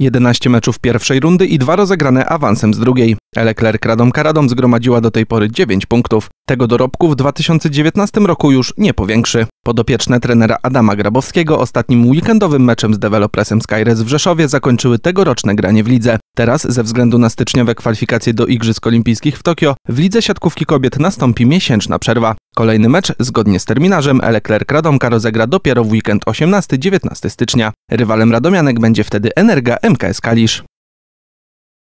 11 meczów pierwszej rundy i dwa rozegrane awansem z drugiej. Eleklerk Radomka Radom zgromadziła do tej pory 9 punktów. Tego dorobku w 2019 roku już nie powiększy. Podopieczne trenera Adama Grabowskiego ostatnim weekendowym meczem z dewelopresem Skyres w Rzeszowie zakończyły tegoroczne granie w lidze. Teraz, ze względu na styczniowe kwalifikacje do Igrzysk Olimpijskich w Tokio, w lidze siatkówki kobiet nastąpi miesięczna przerwa. Kolejny mecz, zgodnie z terminarzem, Eleklerk Radomka rozegra dopiero w weekend 18-19 stycznia. Rywalem radomianek będzie wtedy Energa MKS Kalisz.